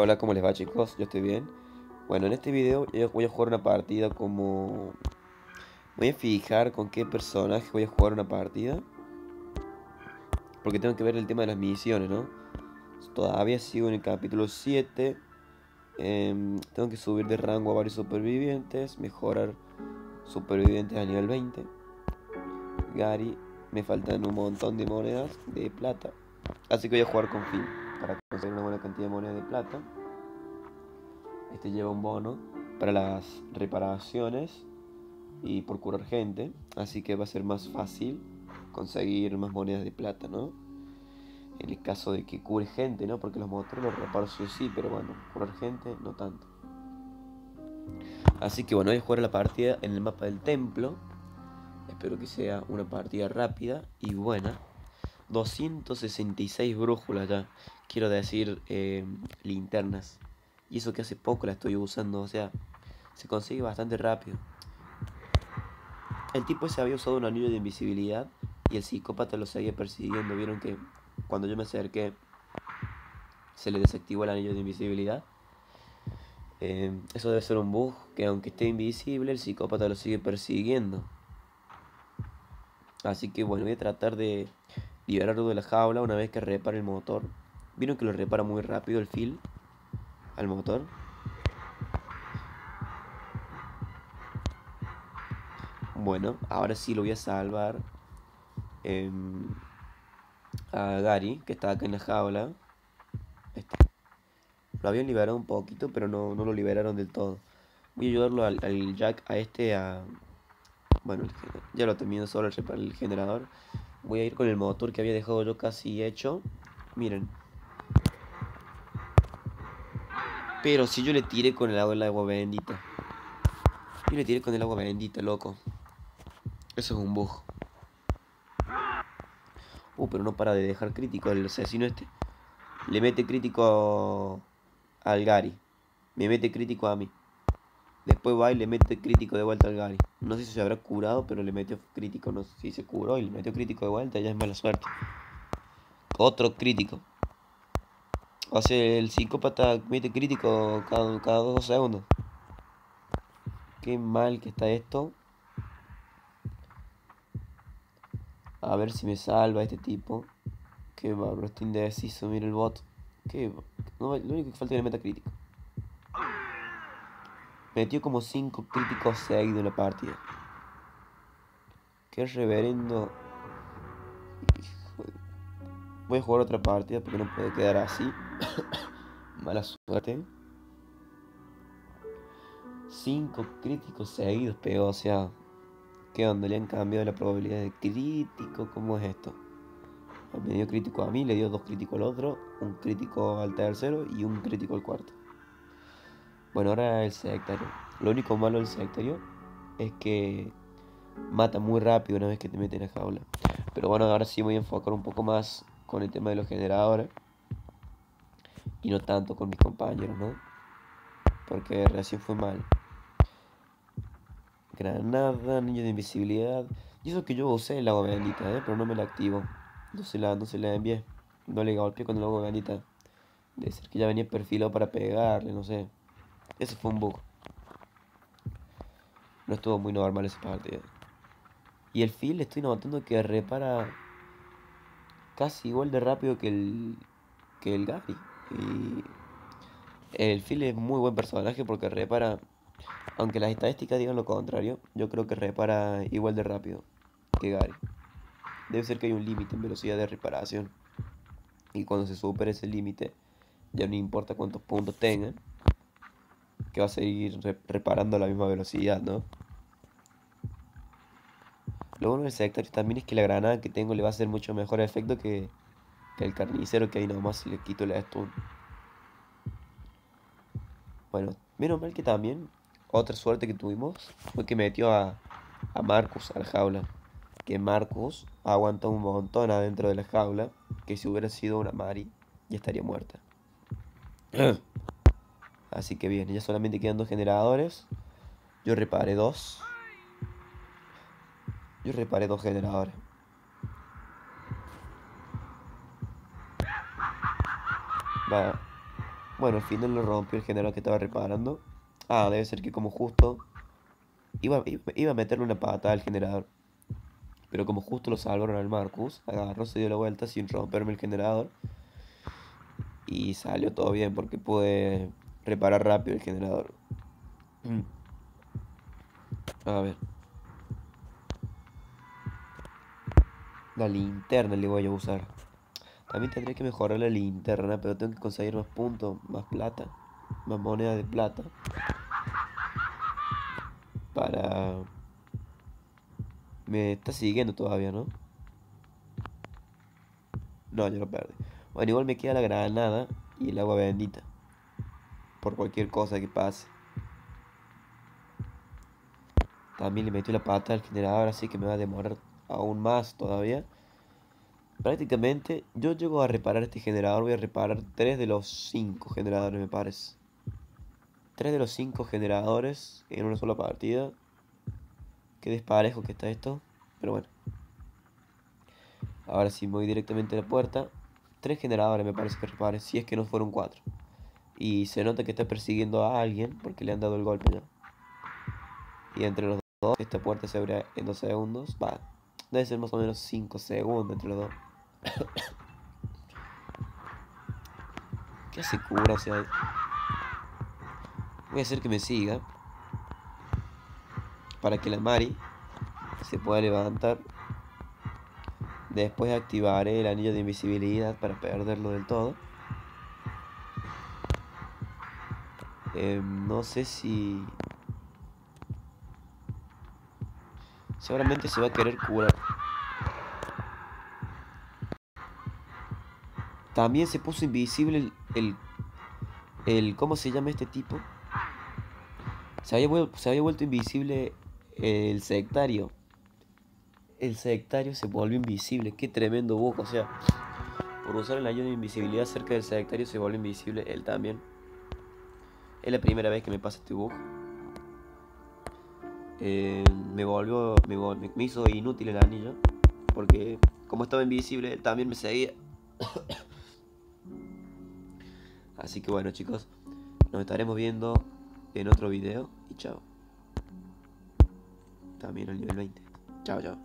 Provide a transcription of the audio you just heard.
Hola, ¿cómo les va chicos? Yo estoy bien. Bueno, en este video voy a jugar una partida como... Voy a fijar con qué personaje voy a jugar una partida. Porque tengo que ver el tema de las misiones, ¿no? Todavía sigo en el capítulo 7. Em, tengo que subir de rango a varios supervivientes. Mejorar supervivientes a nivel 20. Gary. Me faltan un montón de monedas de plata. Así que voy a jugar con Finn para conseguir una buena cantidad de monedas de plata. Este lleva un bono para las reparaciones y por curar gente, así que va a ser más fácil conseguir más monedas de plata, ¿no? En el caso de que cure gente, ¿no? Porque los motores los reparo sí sí, pero bueno, curar gente no tanto. Así que bueno, voy a jugar la partida en el mapa del templo. Espero que sea una partida rápida y buena. 266 brújulas ya. Quiero decir, eh, linternas. Y eso que hace poco la estoy usando. O sea, se consigue bastante rápido. El tipo ese había usado un anillo de invisibilidad. Y el psicópata lo seguía persiguiendo. Vieron que cuando yo me acerqué, se le desactivó el anillo de invisibilidad. Eh, eso debe ser un bug que aunque esté invisible, el psicópata lo sigue persiguiendo. Así que bueno, voy a tratar de liberarlo de la jaula una vez que repare el motor. Vieron que lo repara muy rápido el fil al motor. Bueno, ahora sí lo voy a salvar em, a Gary, que está acá en la jaula. Este. Lo habían liberado un poquito, pero no, lo liberaron del todo. Voy a ayudarlo al, Jack, a este, a... Bueno, ya lo termino solo el generador. Voy a ir con el motor que había dejado yo casi hecho. Miren. Pero si yo le tiré con el agua, agua bendita. Yo le tiré con el agua bendita, loco. Eso es un bug. Uh, pero no para de dejar crítico el asesino este. Le mete crítico al Gary. Me mete crítico a mí. Después va y le mete crítico de vuelta al Gary. No sé si se habrá curado, pero le metió crítico. No sé si se curó y le metió crítico de vuelta. Ya es mala suerte. Otro crítico. O sea, el psicópata mete crítico cada, cada dos segundos. Qué mal que está esto. A ver si me salva este tipo. Qué bárbaro, está indeciso. Mira el bot. Qué... Lo único que falta es que le meta crítico. Metió como 5 críticos seguidos en la partida. Qué reverendo. Voy a jugar otra partida porque no puede quedar así. Mala suerte. 5 críticos seguidos pegó, o sea. ¿Qué onda? Le han cambiado la probabilidad de crítico. ¿Cómo es esto? Me dio crítico a mí, le dio dos críticos al otro, un crítico al tercero y un crítico al cuarto. Bueno, ahora el sectario. Lo único malo del sectario es que mata muy rápido una vez que te meten en la jaula. Pero bueno, ahora sí voy a enfocar un poco más con el tema de los generadores. Y no tanto con mis compañeros, ¿no? Porque recién fue mal. Granada, niño de invisibilidad. Y eso que yo usé el agua bendita, ¿eh? Pero no me la activo. No se la, no se la envié. No le golpeé con el agua bendita. Debe ser que ya venía perfilado para pegarle, no sé. Ese fue un bug. No estuvo muy normal esa partida. Y el fil estoy notando que repara casi igual de rápido que el que el Gary. Y el Phil es muy buen personaje porque repara, aunque las estadísticas digan lo contrario, yo creo que repara igual de rápido que Gary. Debe ser que hay un límite en velocidad de reparación. Y cuando se supere ese límite, ya no importa cuántos puntos tengan, que va a seguir reparando a la misma velocidad, ¿no? Lo bueno del sector también es que la granada que tengo le va a hacer mucho mejor efecto que, el carnicero que ahí nomás le quito la stun. Bueno, menos mal que también otra suerte que tuvimos fue que metió a, a Marcus a la jaula. Que Marcus aguantó un montón adentro de la jaula. Que si hubiera sido una Mari, ya estaría muerta. Así que bien, ya solamente quedan dos generadores. Yo reparé dos. Yo reparé dos generadores. Bueno, al final lo rompió el general que estaba reparando. Ah, debe ser que como justo... Iba, iba a meterle una pata al generador. Pero como justo lo salvaron al Marcus, agarró, se dio la vuelta sin romperme el generador. Y salió todo bien porque pude reparar rápido el generador. Mm. A ver. La linterna le voy a usar. También tendré que mejorar la linterna, pero tengo que conseguir más puntos, más plata, más moneda de plata. Para... Me está siguiendo todavía, ¿no? No, ya lo perdí. Bueno, igual me queda la granada y el agua bendita. Por cualquier cosa que pase. También le metí la pata al generador, así que me va a demorar aún más todavía. Prácticamente, yo llego a reparar este generador, voy a reparar tres de los cinco generadores, me parece. Tres de los cinco generadores en una sola partida. Qué desparejo que está esto, pero bueno. Ahora sí, voy directamente a la puerta. Tres generadores me parece que repare, si es que no fueron cuatro. Y se nota que está persiguiendo a alguien porque le han dado el golpe ya. Y entre los dos, esta puerta se abre en dos segundos. Va, debe ser más o menos cinco segundos entre los dos. ¿Qué hace cura? O sea, voy a hacer que me siga. Para que la Mari se pueda levantar. Después activaré el anillo de invisibilidad para perderlo del todo. Em, no sé si... Seguramente se va a querer curar. También se puso invisible el, el, ¿Cómo se llama este tipo? Se había, se había vuelto invisible el sectario. El sectario se volvió invisible. Qué tremendo bug. O sea, por usar el ayuno de invisibilidad cerca del sectario se volvió invisible él también. Es la primera vez que me pasa este bug. Eh, me volvió. Me, hizo inútil el anillo. Porque como estaba invisible, también me seguía. Así que bueno chicos, nos estaremos viendo en otro video y chao. También el nivel 20. Chao, chao.